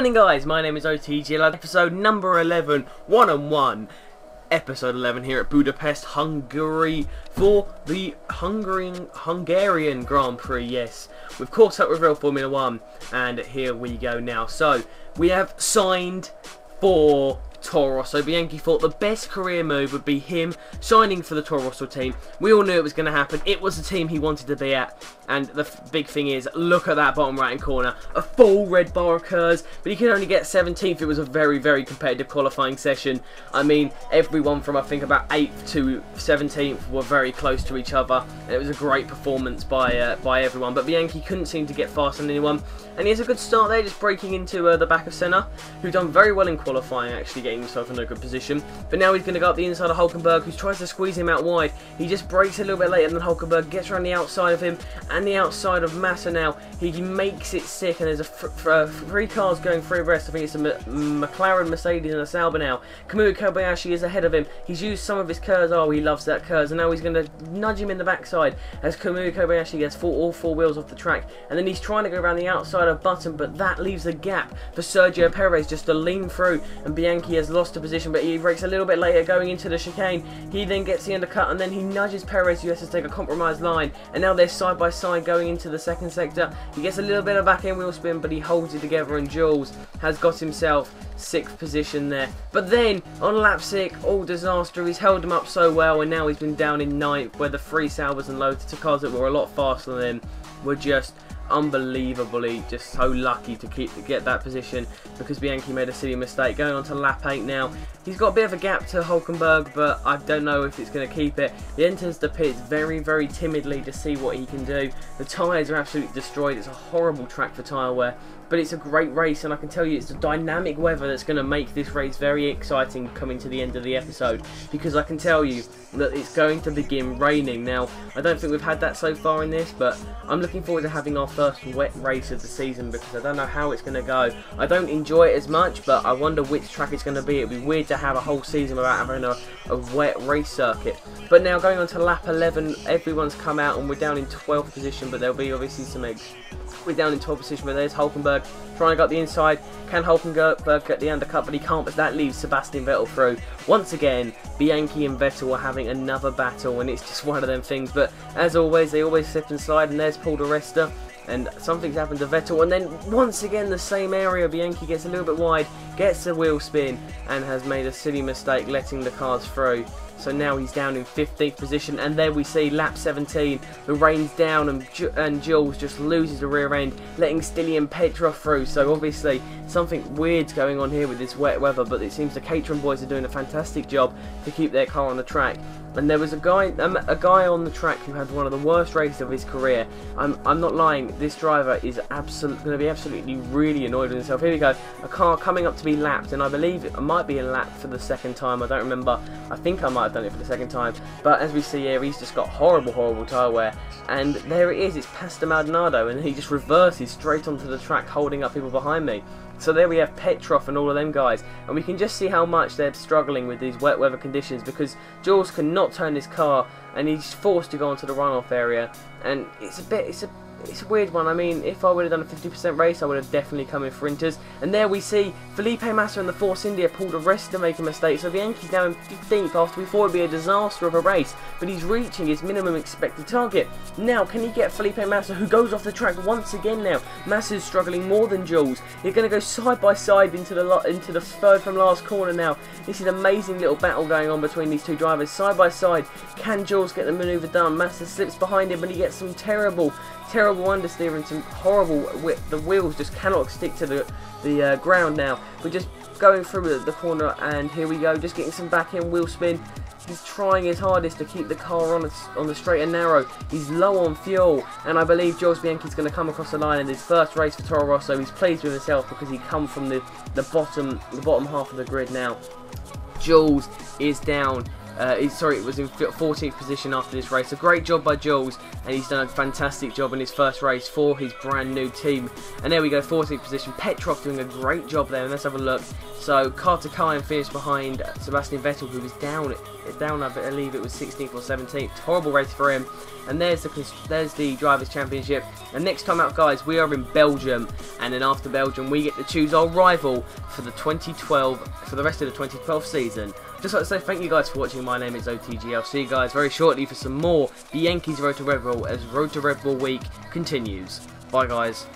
happening guys? My name is OTG episode number 11, 1 on 1. Episode 11 here at Budapest, Hungary for the Hungarian Hungarian Grand Prix. Yes, we've caught up with Real Formula 1 and here we go now. So, we have signed for Toro Rosso. Bianchi thought the best career move would be him signing for the Toro Rosso team. We all knew it was going to happen. It was the team he wanted to be at. And the big thing is, look at that bottom right hand corner. A full red bar occurs, but he could only get 17th. It was a very, very competitive qualifying session. I mean, everyone from I think about 8th to 17th were very close to each other. And it was a great performance by uh, by everyone. But Bianchi couldn't seem to get faster than anyone. And he has a good start there, just breaking into uh, the back of Senna, who done very well in qualifying, actually getting himself in a good position. But now he's going to go up the inside of Hulkenberg, who tries to squeeze him out wide. He just breaks a little bit later than Hulkenberg, gets around the outside of him, and the outside of Massa now. He makes it sick, and there's a uh, three cars going through the rest. I think it's a McLaren, Mercedes, and a Sauber now. Kamui Kobayashi is ahead of him. He's used some of his KERS. Oh, he loves that KERS, and now he's going to nudge him in the backside as Kamui Kobayashi gets four, all four wheels off the track. And then he's trying to go around the outside of Button, but that leaves a gap for Sergio Perez just to lean through. And Bianchi has lost a position, but he breaks a little bit later going into the chicane. He then gets the undercut, and then he nudges Perez, has to take a compromised line. And now they're side by side going into the second sector. He gets a little bit of back end wheel spin, but he holds it together, and Jules has got himself sixth position there. But then, on lap six, all disaster, he's held him up so well, and now he's been down in ninth, where the three Saubers and Lotus cars that were a lot faster than him were just unbelievably just so lucky to keep to get that position because Bianchi made a silly mistake. Going on to lap 8 now. He's got a bit of a gap to Hulkenberg, but I don't know if it's going to keep it. He enters the pits very, very timidly to see what he can do. The tyres are absolutely destroyed. It's a horrible track for tyre wear but it's a great race and I can tell you it's the dynamic weather that's going to make this race very exciting coming to the end of the episode because I can tell you that it's going to begin raining. Now I don't think we've had that so far in this but I'm looking forward to having our first wet race of the season because I don't know how it's going to go. I don't enjoy it as much but I wonder which track it's going to be. It'd be weird to have a whole season without having a, a wet race circuit. But now going on to lap 11 everyone's come out and we're down in 12th position but there'll be obviously some eggs. We're down in 12th position, but there's Hulkenberg trying to up the inside. Can Hulkenberg get the undercut, but he can't, but that leaves Sebastian Vettel through. Once again, Bianchi and Vettel are having another battle, and it's just one of them things. But as always, they always slip and slide, and there's Paul Resta and something's happened to Vettel and then once again the same area Bianchi gets a little bit wide gets a wheel spin and has made a silly mistake letting the cars through so now he's down in 15th position. And there we see lap 17. The rain's down and, and Jules just loses the rear end, letting Stilly and Petrov through. So obviously something weird's going on here with this wet weather. But it seems the Caterham boys are doing a fantastic job to keep their car on the track and there was a guy um, a guy on the track who had one of the worst races of his career. I'm, I'm not lying, this driver is absolutely going to be absolutely really annoyed with himself. Here we go, a car coming up to be lapped, and I believe it might be a lap for the second time. I don't remember. I think I might have done it for the second time. But as we see here, he's just got horrible, horrible tyre wear. And there it is, it's Pastor Maldonado, and he just reverses straight onto the track, holding up people behind me. So there we have Petrov and all of them guys, and we can just see how much they're struggling with these wet weather conditions because Jules cannot turn his car and he's forced to go onto the runoff area, and it's a bit, it's a it's a weird one. I mean, if I would have done a 50% race, I would have definitely come in for Inters. And there we see Felipe Massa and the Force India Paul di Resta to make a mistake. So Bianchi's now in 15th after we thought it would be a disaster of a race. But he's reaching his minimum expected target. Now, can he get Felipe Massa, who goes off the track once again now? Massa's struggling more than Jules. He's going to go side by side into the into the third from last corner now. This is an amazing little battle going on between these two drivers. Side by side, can Jules get the manoeuvre done? Massa slips behind him, but he gets some terrible terrible understeer and some horrible the wheels just cannot stick to the the uh, ground now. We're just going through the corner and here we go just getting some back end wheel spin. He's trying his hardest to keep the car on, on the straight and narrow. He's low on fuel and I believe Jules Bianchi's going to come across the line in his first race for Toro Rosso. He's pleased with himself because he come from the, the bottom the bottom half of the grid now. Jules is down Uh, sorry, it was in 14th position after this race. A great job by Jules, and he's done a fantastic job in his first race for his brand new team. And there we go, 14th position. Petrov doing a great job there, and let's have a look. So Carter Kyan finished behind Sebastian Vettel, who was down, down I believe it was 16th or 17th. Horrible race for him. And there's the there's the drivers' championship. And next time out, guys, we are in Belgium, and then after Belgium, we get to choose our rival for the 2012 for the rest of the 2012 season. Just like to say thank you guys for watching. My name is OTG. I'll see you guys very shortly for some more Bianchi's Road to Red Bull as Road to Red Bull week continues. Bye, guys.